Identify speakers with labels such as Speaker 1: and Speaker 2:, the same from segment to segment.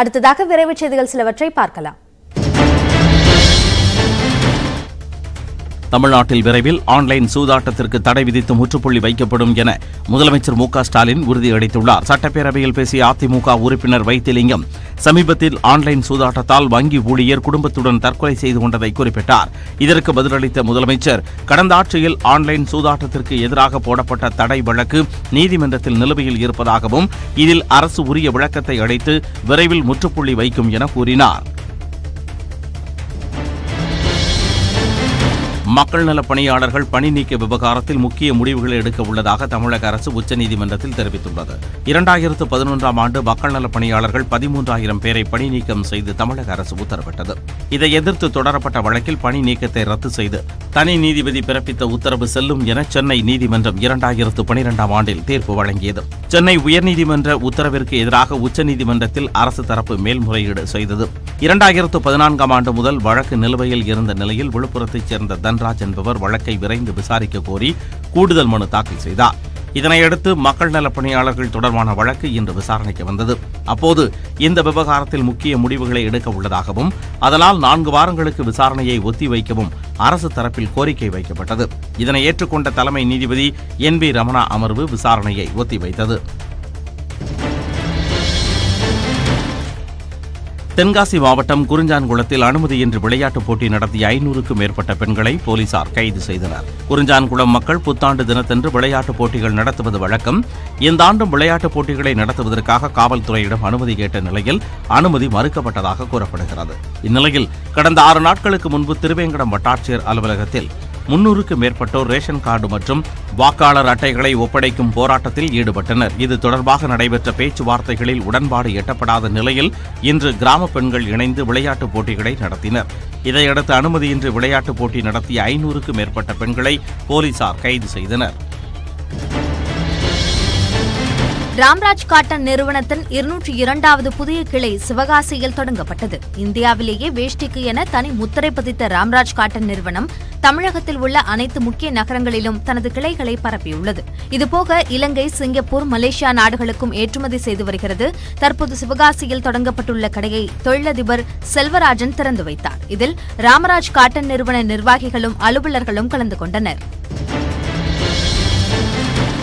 Speaker 1: அடுத்ததாக விரைவு செய்திகள் சிலவற்றை பார்க்கலாம்.
Speaker 2: தமிழ்நாட்டில் விரைவில் ஆன்லைன் சூதாட்டத்திற்கு தடை விதித்து முற்றுப்புள்ளி வைக்கப்படும் என முதலமைச்சர் மு ஸ்டாலின் உறுதியளித்துள்ளார். சட்டப்பேரவையில் பேசிய அதிமுக உறுப்பினர் வைத்திலிங்கம் சமீபத்தில் ஆன்லைன் சூதாட்டத்தால் வங்கி ஊழியர் குடும்பத்துடன் தற்கொலை செய்து கொண்டதை குறிப்பிட்டார். இதற்கு பதிலளித்த முதலமைச்சர் கடந்த ஆட்சியில் ஆன்லைன் சூதாட்டத்திற்கு எதிராக போடப்பட்ட தடை வழக்கு நீதிமன்றத்தில் நிலுவையில் இருப்பதாகவும் இதில் அரசு உரிய விளக்கத்தை அளித்து விரைவில் முற்றுப்புள்ளி வைக்கும் என கூறினார். மக்கள் நலப் பணியாளர்கள் பணி நீக்க விவகாரத்தில் முக்கிய முடிவுகளை எடுக்க உள்ளதாக தமிழக அரசு உச்சநீதிமன்றத்தில் தெரிவித்துள்ளது. இரண்டாயிரத்து பதினொன்றாம் ஆண்டு மக்கள் நலப் பணியாளர்கள் பதிமூன்றாயிரம் பேரை பணி நீக்கம் செய்து தமிழக அரசு உத்தரவிட்டது. இதை எதிர்த்து தொடரப்பட்ட வழக்கில் பணி நீக்கத்தை ரத்து செய்து தனி நீதிபதி பிறப்பித்த உத்தரவு செல்லும் என சென்னை நீதிமன்றம் இரண்டாயிரத்து பனிரெண்டாம் ஆண்டில் தீர்ப்பு வழங்கியது. சென்னை உயர்நீதிமன்ற உத்தரவிற்கு எதிராக உச்சநீதிமன்றத்தில் அரசு தரப்பு மேல்முறையீடு செய்தது. இரண்டாயிரத்து பதினான்காம் ஆண்டு முதல் வழக்கு நிலுவையில் இருந்த நிலையில் விழுப்புரத்தைச் சேர்ந்த தன்ராஜ் என்பவர் வழக்கை விரைந்து விசாரிக்க கோரி கூடுதல் மனு தாக்கல் செய்தார். இதனையடுத்து மக்கள் நலப் பணியாளர்கள் தொடர்பான வழக்கு இன்று விசாரணைக்கு வந்தது. அப்போது இந்த விவகாரத்தில் முக்கிய முடிவுகளை எடுக்க உள்ளதாகவும் அதனால் நான்கு வாரங்களுக்கு விசாரணையை ஒத்திவைக்கவும் அரசு தரப்பில் கோரிக்கை வைக்கப்பட்டது. இதனை ஏற்றுக்கொண்ட தலைமை நீதிபதி என் வி ரமணா அமர்வு விசாரணையை ஒத்திவைத்தது தென்காசி மாவட்டம் குறிஞ்சான்குளத்தில் அனுமதியின்றி விளையாட்டுப் போட்டி நடத்திய ஐநூறுக்கும் மேற்பட்ட பெண்களை போலீசார் கைது செய்தனர். குறிஞ்சான்குளம் மக்கள் புத்தாண்டு தினத்தன்று விளையாட்டுப் போட்டிகள் நடத்துவது வழக்கம். இந்த ஆண்டும் விளையாட்டுப் போட்டிகளை நடத்துவதற்காக காவல்துறையிடம் அனுமதி கேட்ட நிலையில் அனுமதி மறுக்கப்பட்டதாக கூறப்படுகிறது. இந்நிலையில் கடந்த ஆறு நாட்களுக்கு முன்பு திருவேங்கடம் வட்டாட்சியர் அலுவலகத்தில் முன்னூறுக்கு மேற்பட்டோர் ரேஷன் கார்டு மற்றும் வாக்காளர் அட்டைகளை ஒப்படைக்கும் போராட்டத்தில் ஈடுபட்டனர். இது தொடர்பாக நடைபெற்ற பேச்சுவார்த்தைகளில் உடன்பாடு எட்டப்படாத நிலையில் இன்று கிராம பெண்கள் இணைந்து விளையாட்டுப் போட்டிகளை நடத்தினர். இதையடுத்து அனுமதியின்றி விளையாட்டுப் போட்டி நடத்திய ஐநூறுக்கு மேற்பட்ட பெண்களை போலீசார் கைது செய்தனர்.
Speaker 1: ராம்ராஜ் காட்டன் நிறுவனத்தின் இருநூற்றி இரண்டாவது புதிய கிளை சிவகாசியில் தொடங்கப்பட்டது. இந்தியாவிலேயே வேஷ்டிக்கு என தனி முத்திரை பதித்த ராம்ராஜ் காட்டன் நிறுவனம் தமிழகத்தில் உள்ள அனைத்து முக்கிய நகரங்களிலும் தனது கிளைகளை பரப்பியுள்ளது. இதுபோக இலங்கை சிங்கப்பூர் மலேசியா நாடுகளுக்கும் ஏற்றுமதி செய்து வருகிறது. தற்போது சிவகாசியில் தொடங்கப்பட்டுள்ள கடையை தொழிலதிபர் செல்வராஜன் திறந்து வைத்தார். இதில் ராமராஜ் காட்டன் நிறுவன நிர்வாகிகளும் அலுவலர்களும் கலந்து கொண்டனர்.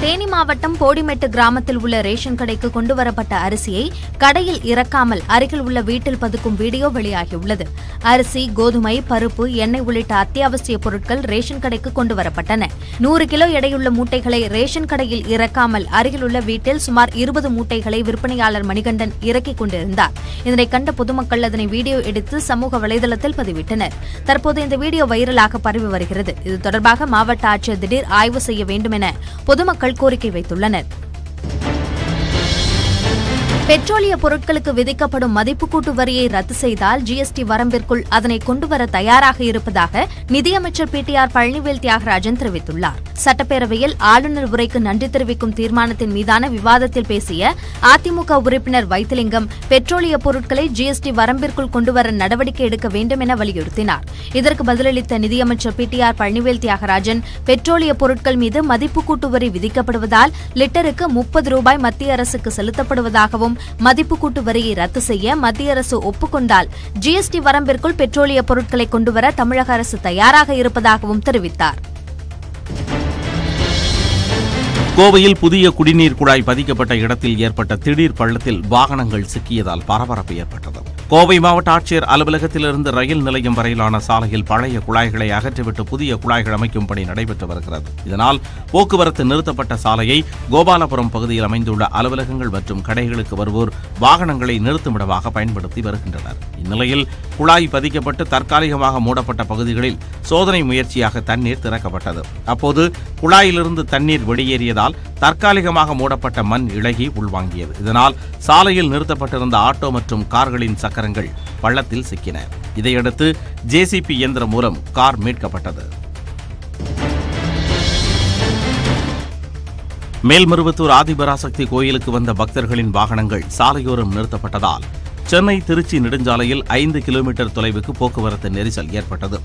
Speaker 1: தேனி மாவட்டம் போடிமெட்டு கிராமத்தில் உள்ள ரேஷன் கடைக்கு கொண்டுவரப்பட்ட அரிசியை கடையில் இறக்காமல் அருகில் உள்ள வீட்டில் பதுக்கும் வீடியோ வெளியாகியுள்ளது. அரிசி கோதுமை பருப்பு எண்ணெய் உள்ளிட்ட அத்தியாவசிய பொருட்கள் ரேஷன் கடைக்கு கொண்டுவரப்பட்டன. நூறு கிலோ எடையுள்ள மூட்டைகளை ரேஷன் கடையில் இறக்காமல் அருகில் உள்ள வீட்டில் சுமார் இருபது மூட்டைகளை விற்பனையாளர் மணிகண்டன் இறக்கிக் கொண்டிருந்தார். இதனை கண்ட பொதுமக்கள் அதனை வீடியோ எடுத்து சமூக வலைதளத்தில் பதிவிட்டனர். தற்போது இந்த வீடியோ வைரலாக பரவி வருகிறது. இது தொடர்பாக மாவட்ட ஆட்சியர் திடீர் ஆய்வு செய்ய வேண்டும் என பொதுமக்கள் கோரிக்கை வைத்துள்ளனர் பெட்ரோலிய பொருட்களுக்கு விதிக்கப்படும் மதிப்பு கூட்டு வரியை ரத்து செய்தால் ஜிஎஸ்டி வரம்பிற்குள் அதனை கொண்டுவர தயாராக இருப்பதாக நிதியமைச்சர் P T R Palanivel Thiagarajan தெரிவித்துள்ளார். சட்டப்பேரவையில் ஆளுநர் உரைக்கு நன்றி தெரிவிக்கும் தீர்மானத்தின் மீதான விவாதத்தில் பேசிய அதிமுக உறுப்பினர் வைத்திலிங்கம் பெட்ரோலிய பொருட்களை ஜிஎஸ்டி வரம்பிற்குள் கொண்டுவர நடவடிக்கை எடுக்க வேண்டும் என வலியுறுத்தினார். இதற்கு பதிலளித்த நிதியமைச்சர் P T R Palanivel Thiagarajan பெட்ரோலிய பொருட்கள் மீது மதிப்பு கூட்டு வரி விதிக்கப்படுவதால் லிட்டருக்கு முப்பது ரூபாய் மத்திய அரசுக்கு செலுத்தப்படுவதாகவும் மதிப்பு கூட்டு வரியை ரத்து செய்ய மத்திய அரசு ஒப்புக்கொண்டால் ஜிஎஸ்டி வரம்பிற்குள் பெட்ரோலிய பொருட்களை கொண்டுவர தமிழக அரசு தயாராக இருப்பதாகவும் தெரிவித்தார்.
Speaker 2: கோவையில் புதிய குடிநீர் குழாய் பதிக்கப்பட்ட இடத்தில் ஏற்பட்ட திடீர் பள்ளத்தில் வாகனங்கள் சிக்கியதால் பரபரப்பு ஏற்பட்டது. கோவை மாவட்ட ஆட்சியர் அலுவலகத்திலிருந்து ரயில் நிலையம் வரையிலான சாலையில் பழைய குழாய்களை அகற்றிவிட்டு புதிய குழாய்கள் அமைக்கும் பணி நடைபெற்று வருகிறது. இதனால் போக்குவரத்து நிறுத்தப்பட்ட சாலையை கோபாலபுரம் பகுதியில் அமைந்துள்ள அலுவலகங்கள் மற்றும் கடைகளுக்கு வருவோர் வாகனங்களை நிறுத்துமிடமாக பயன்படுத்தி வருகின்றனர். இந்நிலையில் குழாய் பதிக்கப்பட்டு தற்காலிகமாக மூடப்பட்ட பகுதிகளில் சோதனை முயற்சியாக தண்ணீர் திறக்கப்பட்டது. அப்போது குழாயிலிருந்து தண்ணீர் வெளியேறியதால் தற்காலிகமாக மூடப்பட்ட மண் இழகி உள்வாங்கியது. இதனால் சாலையில் நிறுத்தப்பட்டிருந்த ஆட்டோ மற்றும் கார்களின் சக்கர சக்கரங்கள் பள்ளத்தில் சிக்கின. இதையடுத்து ஜேசிபி இயந்திரம் மூலம் கார் மீட்கப்பட்டது. மேல்மருவத்தூர் ஆதிபராசக்தி கோயிலுக்கு வந்த பக்தர்களின் வாகனங்கள் சாலையோரம் நிறுத்தப்பட்டதால் சென்னை திருச்சி நெடுஞ்சாலையில் ஐந்து கிலோமீட்டர் தொலைவுக்கு போக்குவரத்து நெரிசல் ஏற்பட்டது.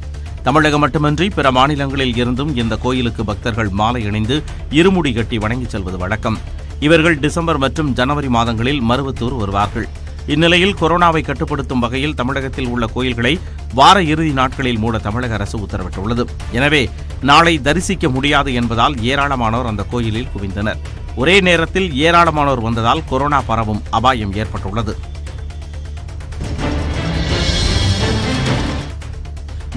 Speaker 2: தமிழகம் மட்டுமின்றி பிற மாநிலங்களில் இருந்தும் இந்த கோயிலுக்கு பக்தர்கள் மாலை அணிந்து இருமுடி கட்டி வணங்கிச் செல்வது வழக்கம். இவர்கள் டிசம்பர் மற்றும் ஜனவரி மாதங்களில் மருவத்தூர் வருவார்கள். இந்நிலையில் கொரோனாவை கட்டுப்படுத்தும் வகையில் தமிழகத்தில் உள்ள கோயில்களை வார இறுதி நாட்களில் மூட தமிழக அரசு உத்தரவிட்டுள்ளது. எனவே நாளை தரிசிக்க முடியாது என்பதால் ஏராளமானோர் அந்த கோயிலில் குவிந்தனர். ஒரே நேரத்தில் ஏராளமானோர் வந்ததால் கொரோனா பரவும் அபாயம் ஏற்பட்டுள்ளது.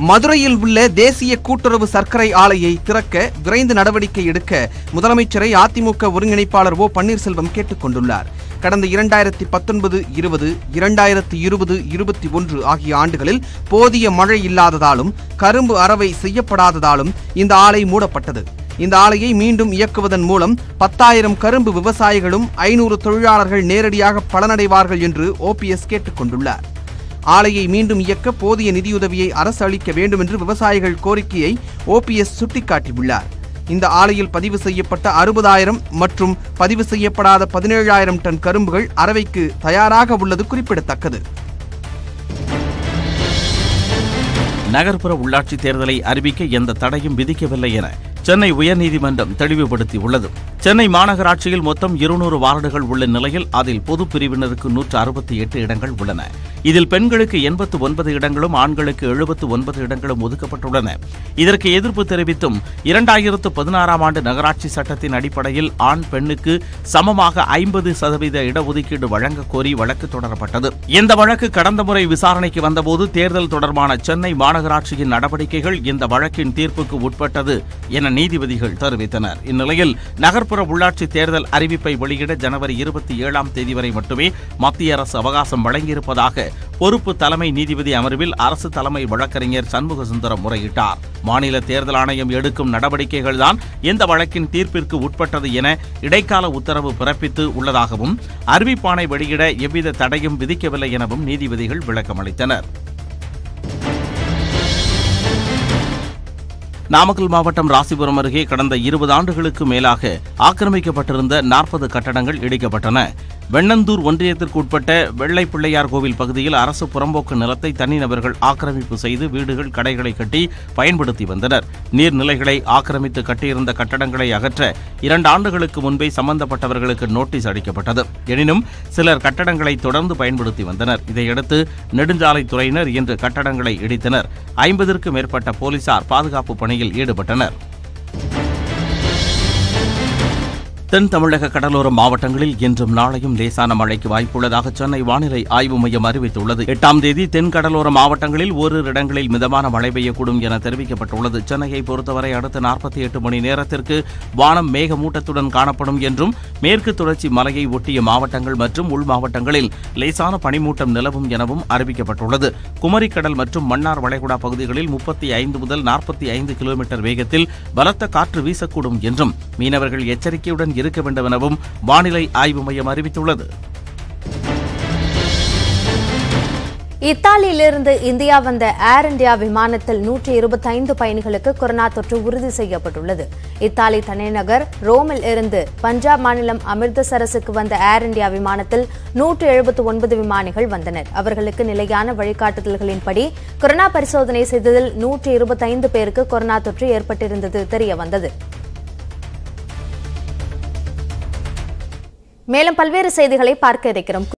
Speaker 3: மதுரையில் உள்ள தேசிய கூட்டுறவு சர்க்கரை ஆலையை திறக்க விரைந்து நடவடிக்கை எடுக்க முதலமைச்சரை அதிமுக ஒருங்கிணைப்பாளர் ஓ பன்னீர்செல்வம் கேட்டுக் கொண்டுள்ளார். கடந்த இரண்டாயிரத்தி பத்தொன்பது இருபது இரண்டாயிரத்தி இருபது இருபத்தி ஒன்று ஆகிய ஆண்டுகளில் போதிய மழை இல்லாததாலும் கரும்பு அறவை செய்யப்படாததாலும் இந்த ஆலை மூடப்பட்டது. இந்த ஆலையை மீண்டும் இயக்குவதன் மூலம் பத்தாயிரம் கரும்பு விவசாயிகளும் ஐநூறு தொழிலாளர்கள் நேரடியாக பலனடைவார்கள் என்று ஓபிஎஸ் கேட்டுக்கொண்டுள்ளார் ஆலையை மீண்டும் இயக்க போதிய நிதியுதவியை அரசு அளிக்க வேண்டும் என்று விவசாயிகள் கோரிக்கையை ஓபிஎஸ் சுட்டிக்காட்டியுள்ளார். இந்த ஆலையில் பதிவு செய்யப்பட்ட அறுபதாயிரம் மற்றும் பதிவு செய்யப்படாத பதினேழாயிரம் டன் கரும்புகள் அரவைக்கு தயாராக உள்ளது குறிப்பிடத்தக்கது.
Speaker 2: நகர்ப்புற உள்ளாட்சி தேர்தலை அறிவிக்க எந்த தடையும் விதிக்கவில்லை என சென்னை உயர்நீதிமன்றம் தெளிவுபடுத்தியுள்ளது. சென்னை மாநகராட்சியில் மொத்தம் இருநூறு வார்டுகள் உள்ள நிலையில் அதில் பொது பிரிவினருக்கு நூற்று அறுபத்தி எட்டு இடங்கள் உள்ளன. இதில் பெண்களுக்கு எண்பத்து ஒன்பது இடங்களும் ஆண்களுக்கு எழுபத்து ஒன்பது இடங்களும் ஒதுக்கப்பட்டுள்ளன. இதற்கு எதிர்ப்பு தெரிவித்தும் இரண்டாயிரத்து பதினாறாம் ஆண்டு நகராட்சி சட்டத்தின் அடிப்படையில் ஆண் பெண்ணுக்கு சமமாக ஐம்பது சதவீத இடஒதுக்கீடு வழங்க கோரி வழக்கு தொடரப்பட்டது. இந்த வழக்கு கடந்த முறை விசாரணைக்கு வந்தபோது தேர்தல் தொடர்பான சென்னை மாநகராட்சியின் நடவடிக்கைகள் இந்த வழக்கின் தீர்ப்புக்கு உட்பட்டது என நீதிபதிகள் தெரிவித்தனர். இந்நிலையில் நகர்ப்புற உள்ளாட்சி தேர்தல் அறிவிப்பை வெளியிட ஜனவரி இருபத்தி ஏழாம் தேதி வரை மட்டுமே மத்திய அரசு அவகாசம் வழங்கியிருப்பதாக பொறுப்பு தலைமை நீதிபதி அமர்வில் அரசு தலைமை வழக்கறிஞர் சண்முக சுந்தரம் முறையிட்டார். மாநில தேர்தல் ஆணையம் எடுக்கும் நடவடிக்கைகள்தான் இந்த வழக்கின் தீர்ப்பிற்கு உட்பட்டது என இடைக்கால உத்தரவு பிறப்பித்து உள்ளதாகவும் அறிவிப்பானை வெளியிட எவ்வித தடையும் விதிக்கவில்லை எனவும் நீதிபதிகள் விளக்கமளித்தனர். நாமக்கல் மாவட்டம் ராசிபுரம் அருகே கடந்த இருபது ஆண்டுகளுக்கு மேலாக ஆக்கிரமிக்கப்பட்டிருந்த நாற்பது கட்டடங்கள் இடிக்கப்பட்டன. வெண்ணந்தூர் ஒன்றியத்திற்கு உட்பட்ட வெள்ளை பிள்ளையார் கோவில் பகுதியில் அரசு புறம்போக்கு நிலத்தை தனிநபர்கள் ஆக்கிரமிப்பு செய்து வீடுகள் கடைகளை கட்டி பயன்படுத்தி வந்தனர். நீர்நிலைகளை ஆக்கிரமித்து கட்டியிருந்த கட்டடங்களை அகற்ற இரண்டு ஆண்டுகளுக்கு முன்பே சம்பந்தப்பட்டவர்களுக்கு நோட்டீஸ் அளிக்கப்பட்டது எனினும் சிலர் கட்டடங்களை தொடர்ந்து பயன்படுத்தி வந்தனர். இதையடுத்து நெடுஞ்சாலைத்துறையினர் இன்று கட்டடங்களை இடித்தனர். ஐம்பதற்கும் மேற்பட்ட போலீசார் பாதுகாப்பு பணியில் ஈடுபட்டனர். தென் தமிழக கடலோர மாவட்டங்களில் இன்றும் நாளையும் லேசான மழைக்கு வாய்ப்புள்ளதாக சென்னை வானிலை ஆய்வு மையம் அறிவித்துள்ளது. எட்டாம் தேதி தென் கடலோர மாவட்டங்களில் ஓரிரு இடங்களில் மிதமான மழை பெய்யக்கூடும் என தெரிவிக்கப்பட்டுள்ளது. சென்னையை பொறுத்தவரை அடுத்த நாற்பத்தி எட்டு மணி நேரத்திற்கு வானம் மேகமூட்டத்துடன் காணப்படும் என்றும் மேற்கு தொடர்ச்சி மலையை ஒட்டிய மாவட்டங்கள் மற்றும் உள் மாவட்டங்களில் லேசான பனிமூட்டம் நிலவும் எனவும் அறிவிக்கப்பட்டுள்ளது. குமரிக்கடல் மற்றும் மன்னார் வளைகுடா பகுதிகளில் முப்பத்தி ஐந்து முதல் நாற்பத்தி ஐந்து கிலோமீட்டர் வேகத்தில் பலத்த காற்று வீசக்கூடும் என்றும் மீனவர்கள் எச்சரிக்கையுடன் இருக்க வேண்டும் எனவும் வானிலை ஆய்வு மையம் அறிவித்துள்ளது.
Speaker 1: இத்தாலியிலிருந்து இந்தியா வந்த ஏர் இந்தியா விமானத்தில் நூற்றி இருபத்தைந்து பயணிகளுக்கு கொரோனா தொற்று உறுதி செய்யப்பட்டுள்ளது. இத்தாலி தலைநகர் ரோமில் இருந்து பஞ்சாப் மாநிலம் அமிர்தசரஸுக்கு வந்த ஏர் இந்தியா விமானத்தில் நூற்று எழுபத்து ஒன்பது விமானிகள் வந்தனர். அவர்களுக்கு நிலையான வழிகாட்டுதல்களின்படி கொரோனா பரிசோதனை செய்ததில் நூற்றி இருபத்தைந்து பேருக்கு கொரோனா தொற்று ஏற்பட்டிருந்தது தெரியவந்தது. மேலும் பல்வேறு செய்திகளை பார்க்க இருக்கிறோம்.